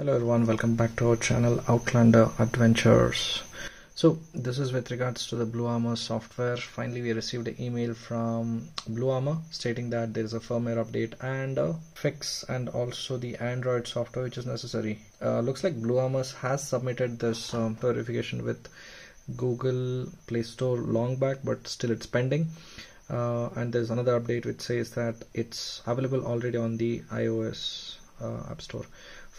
Hello everyone, welcome back to our channel Outlander Adventures. So this is with regards to the BluArmor software. Finally we received an email from BluArmor stating that there is a firmware update and a fix and also the Android software which is necessary. Uh, looks like BluArmor has submitted this um, verification with Google Play Store long back but still it's pending. Uh, and there's another update which says that it's available already on the iOS uh, App Store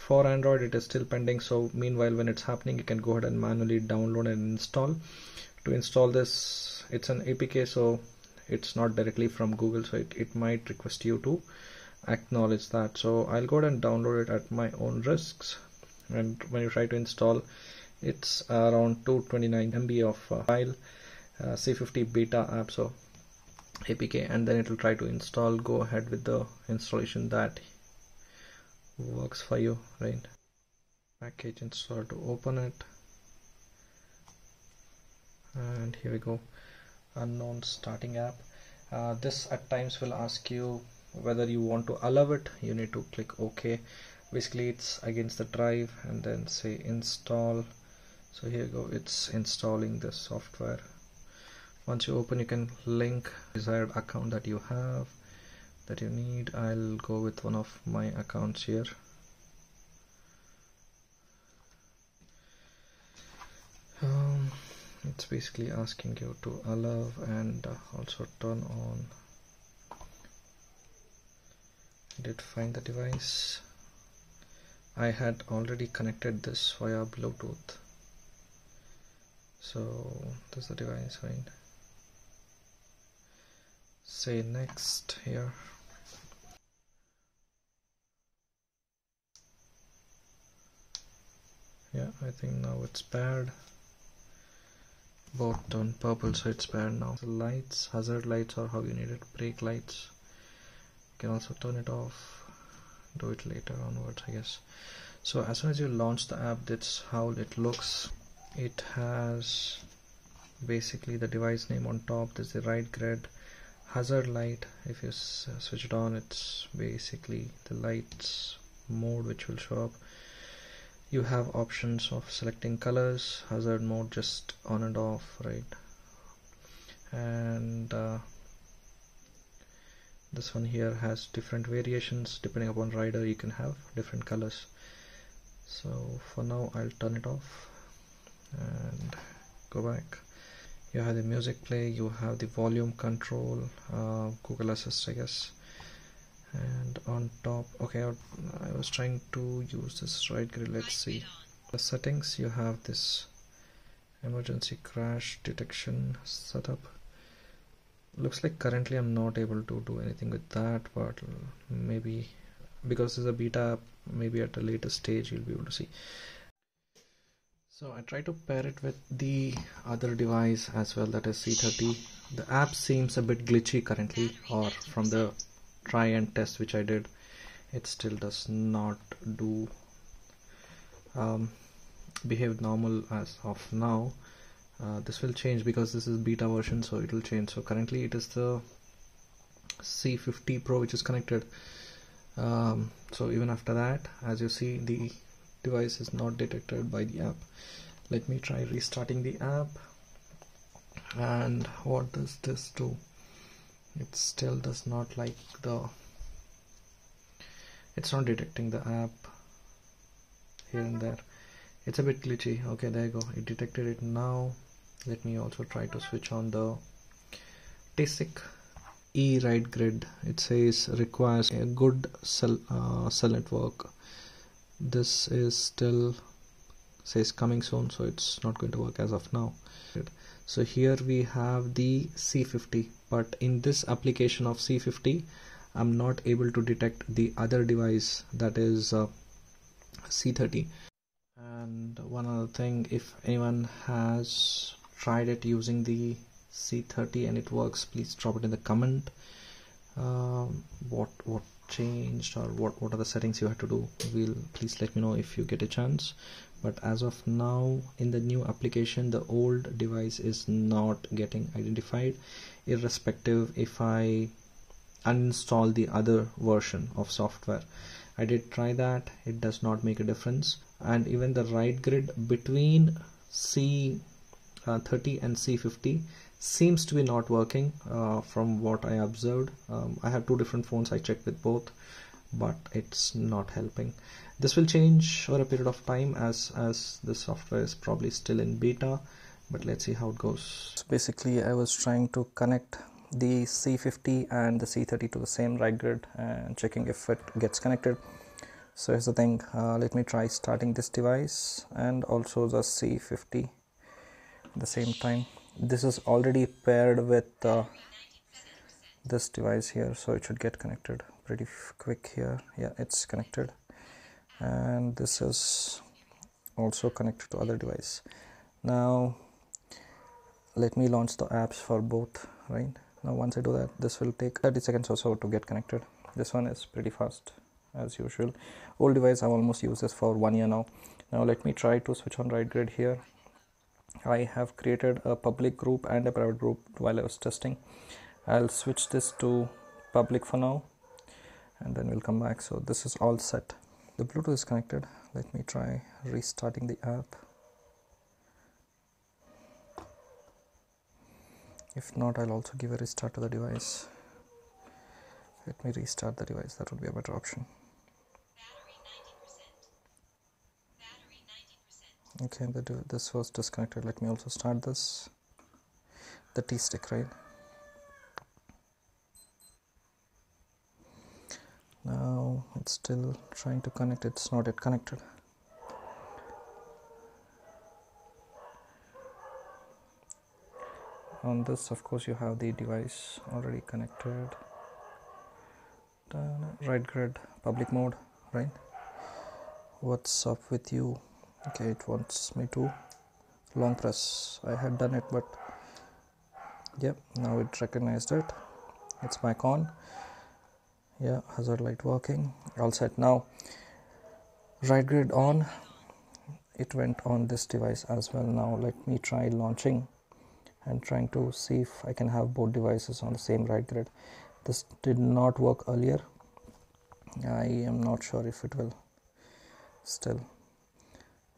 for Android it is still pending. So meanwhile when it's happening you can go ahead and manually download and install. To install this it's an APK so it's not directly from Google. So it, it might request you to acknowledge that. So I'll go ahead and download it at my own risks. And when you try to install it's around 229 MB of uh, file uh, C50 beta app. So APK and then it will try to install. Go ahead with the installation that works for you right? Package install to open it. And here we go. Unknown starting app. Uh, this at times will ask you whether you want to allow it. You need to click ok. Basically it's against the drive and then say install. So here you go. It's installing the software. Once you open you can link desired account that you have that you need I'll go with one of my accounts here. Um, it's basically asking you to allow and also turn on. Did find the device. I had already connected this via Bluetooth. So this is the device right? Say next here yeah I think now it's paired both on purple so it's paired now. The lights hazard lights or how you need it. Brake lights. You can also turn it off. Do it later onwards I guess. So as soon as you launch the app that's how it looks. It has basically the device name on top. There's the ride grid. Hazard light if you switch it on it's basically the lights mode which will show up you have options of selecting colors hazard mode just on and off right? And uh, this one here has different variations. Depending upon rider you can have different colors. So for now I'll turn it off and go back. You have the music play you have the volume control uh, Google Assist I guess and on top okay I was trying to use this ride grid. Let's see. The settings you have this emergency crash detection setup. Looks like currently I'm not able to do anything with that but maybe because it's a beta maybe at a later stage you'll be able to see. So I try to pair it with the other device as well that is C30 the app seems a bit glitchy currently or from the try and test which I did it still does not do um, behave normal as of now. Uh, this will change because this is beta version so it will change. So currently it is the C50 Pro which is connected. Um, so even after that as you see the device is not detected by the app. Let me try restarting the app. And what does this do it still does not like the it's not detecting the app here and there. It's a bit glitchy. Okay there you go. It detected it now. Let me also try to switch on the TASIC E ride grid. It says requires a good cell uh, cell network. This is still says coming soon so it's not going to work as of now so here we have the C50 but in this application of C50 I'm not able to detect the other device that is uh, C30 and one other thing if anyone has tried it using the C30 and it works please drop it in the comment. Um, what what changed or what what are the settings you have to do will please let me know if you get a chance. But as of now in the new application the old device is not getting identified irrespective if I uninstall the other version of software. I did try that it does not make a difference. And even the ride grid between C30 uh, and C50 seems to be not working uh, from what I observed. Um, I have two different phones. I checked with both but it's not helping. This will change over a period of time as as the software is probably still in beta but let's see how it goes. So basically I was trying to connect the C50 and the C30 to the same ride grid and checking if it gets connected. So here's the thing uh, let me try starting this device and also the C50 at the same time this is already paired with uh, this device here so it should get connected pretty quick here. Yeah it's connected. And this is also connected to other device. Now let me launch the apps for both right? Now once I do that this will take 30 seconds or so to get connected. This one is pretty fast as usual. Old device I've almost used this for one year now. Now let me try to switch on ride grid here I have created a public group and a private group while I was testing. I'll switch this to public for now and then we'll come back. So this is all set. The Bluetooth is connected. Let me try restarting the app. If not I'll also give a restart to the device. Let me restart the device. That would be a better option okay this was disconnected. Let me also start this. The T-stick right? Now it's still trying to connect. It's not yet connected. On this of course you have the device already connected. Ride grid public mode right? What's up with you okay it wants me to long press. I had done it but yep now it recognized it. It's back on yeah hazard light working. All set. Now ride grid on. It went on this device as well. Now let me try launching and trying to see if I can have both devices on the same ride grid. This did not work earlier. I am not sure if it will still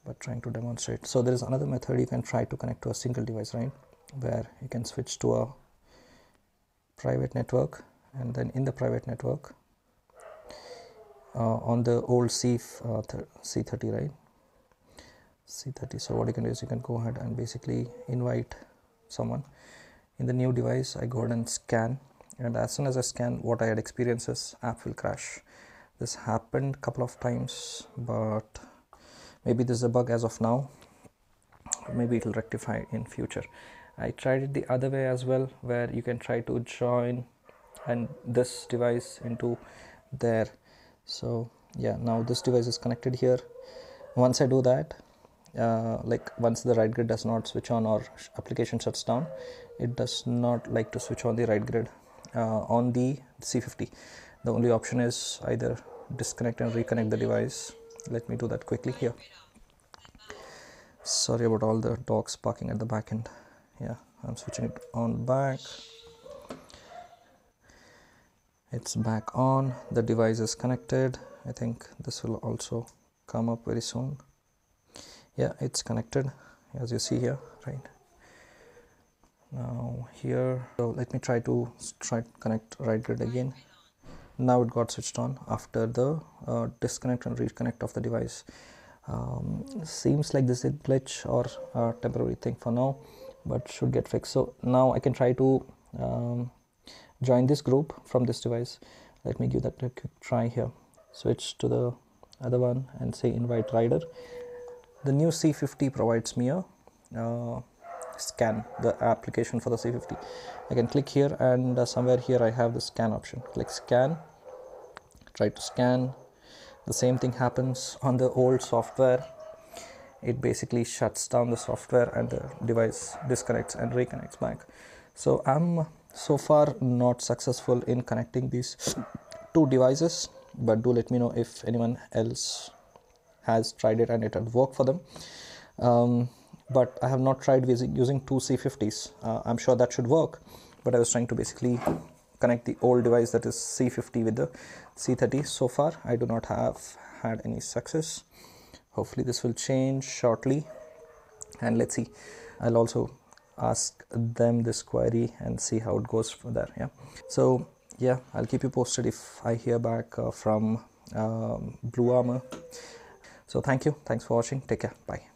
but trying to demonstrate. So there is another method. You can try to connect to a single device right? Where you can switch to a private network and then in the private network uh, on the old C uh, C30 right? C30 so what you can do is you can go ahead and basically invite someone. In the new device I go ahead and scan. And as soon as I scan what I had experiences app will crash. This happened a couple of times but maybe this is a bug as of now maybe it will rectify in future. I tried it the other way as well where you can try to join and this device into there. So yeah now this device is connected here. Once I do that uh, like once the ride grid does not switch on or application shuts down it does not like to switch on the ride grid uh, on the C50 the only option is either disconnect and reconnect the device let me do that quickly here. Sorry about all the dogs barking at the back end. Yeah I'm switching it on back. It's back on. The device is connected. I think this will also come up very soon. Yeah it's connected as you see here right? Now here. So let me try to try to connect ride grid again now it got switched on after the uh, disconnect and reconnect of the device. Um, seems like this is a glitch or a temporary thing for now but should get fixed. So now I can try to um, join this group from this device. Let me give that a quick try here. Switch to the other one and say invite rider. The new C50 provides me a uh, scan the application for the C50 I can click here and uh, somewhere here I have the scan option. Click scan try to scan. The same thing happens on the old software. It basically shuts down the software and the device disconnects and reconnects back. So I'm so far not successful in connecting these two devices but do let me know if anyone else has tried it and it had worked for them. Um, but I have not tried using, two C50s. Uh, I'm sure that should work, but I was trying to basically connect the old device that is C50 with the C30 so far I do not have had any success. Hopefully this will change shortly. And let's see. I'll also ask them this query and see how it goes from there yeah. So yeah I'll keep you posted if I hear back uh, from um, BluArmor. So thank you. Thanks for watching. Take care. Bye